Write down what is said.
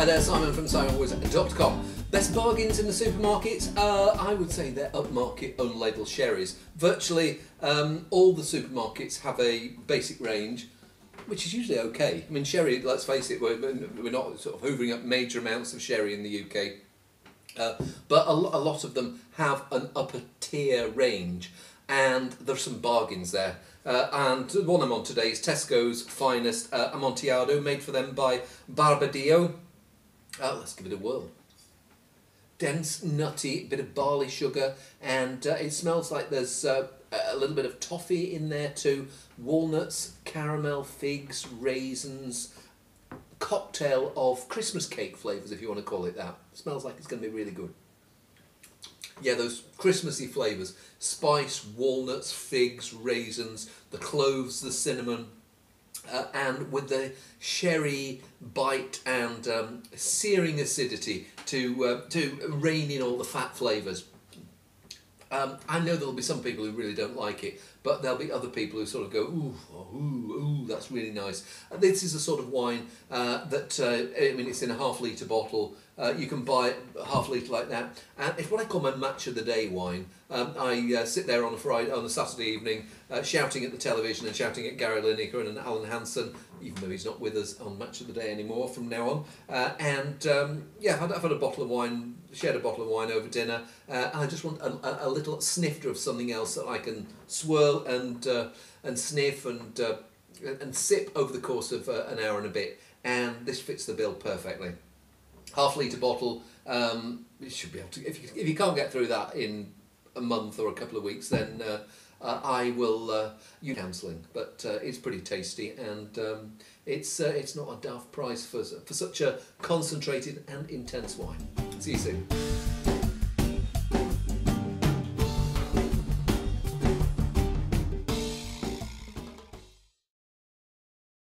Hi there, Simon from SimonWoods.com. Best bargains in the supermarkets? Uh, I would say they're upmarket own label sherries. Virtually um, all the supermarkets have a basic range, which is usually okay. I mean, sherry, let's face it, we're, we're not sort of hoovering up major amounts of sherry in the UK. Uh, but a, a lot of them have an upper tier range, and there's some bargains there. Uh, and the one I'm on today is Tesco's finest uh, Amontillado, made for them by Barbadillo. Uh, let's give it a whirl. Dense, nutty, bit of barley sugar, and uh, it smells like there's uh, a little bit of toffee in there too. Walnuts, caramel, figs, raisins, cocktail of Christmas cake flavours, if you want to call it that. Smells like it's going to be really good. Yeah, those Christmassy flavours. Spice, walnuts, figs, raisins, the cloves, the cinnamon, uh, and with the sherry bite and um, searing acidity to, uh, to rein in all the fat flavours. Um, I know there'll be some people who really don't like it, but there'll be other people who sort of go, ooh, oh, ooh, ooh, that's really nice. And this is a sort of wine uh, that, uh, I mean, it's in a half litre bottle. Uh, you can buy half a litre like that. And it's what I call my match of the day wine. Um, I uh, sit there on a Friday, on a Saturday evening, uh, shouting at the television and shouting at Gary Lineker and Alan Hansen, even though he's not with us on Match of the Day anymore from now on. Uh, and um, yeah, I've had, a bottle of wine, shared a bottle of wine over dinner, uh, and I just want a, a, little snifter of something else that I can swirl and uh, and sniff and and sip over the course of an hour and a bit. And this fits the bill perfectly. Half litre bottle. Um, you should be able to. If you, if you can't get through that in a month or a couple of weeks, then uh, uh, I will uh, use counselling. But uh, it's pretty tasty and um, it's, uh, it's not a daft price for, for such a concentrated and intense wine. See you soon.